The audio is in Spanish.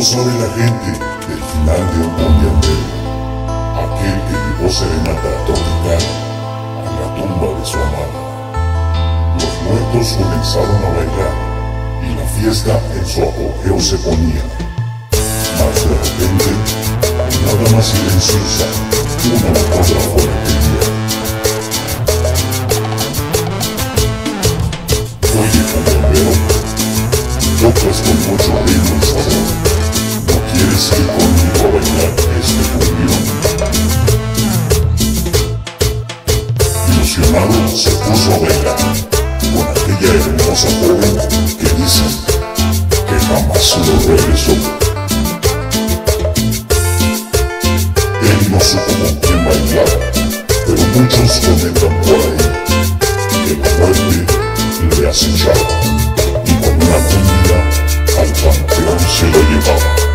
Poco sabe la gente del final de un cambiante, aquel que llevó serenata tropical a la tumba de su amada. Los muertos comenzaron a bailar y la fiesta en su apogeo se ponía. Mas de repente, nada más silenciosa, una otra fue Oye, camionero, tocas con mucho ritmo y sabor. Este conmigo a bailar este cumbión Ilusionado se puso a bailar Con aquella hermosa joven que dicen Que jamás lo regresó. Él no supo con quién bailar Pero muchos comentan por ahí Que la muerte le acechaba Y con una comida al campeón se lo llevaba.